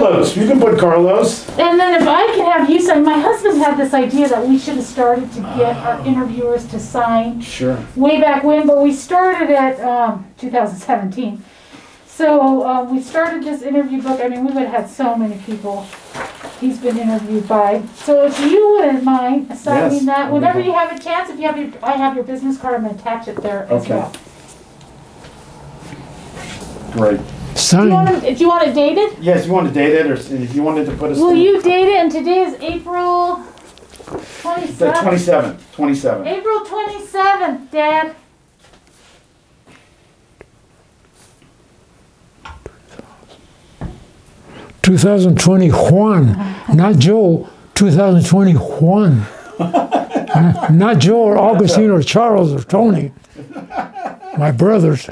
Carlos. You can put Carlos. And then if I can have you sign, my husband had this idea that we should have started to get our interviewers to sign Sure. way back when, but we started at um, 2017. So um, we started this interview book. I mean, we would have had so many people he's been interviewed by. So if you wouldn't mind Yes, signing that, that'd whenever you have a chance, if you have your, I have your business card, I'm gonna attach it there as Okay. well. Great. Do you Sign. want it, do you want to date it? Yes, you want to date it, or if you wanted to put us. Will you date it? And today is April The 27th. twenty-seventh. Twenty-seventh. April 27th, Dad. Two thousand twenty Juan, not Joe. Two thousand twenty Juan. not, not Joe or Augustine or Charles or Tony. My brothers.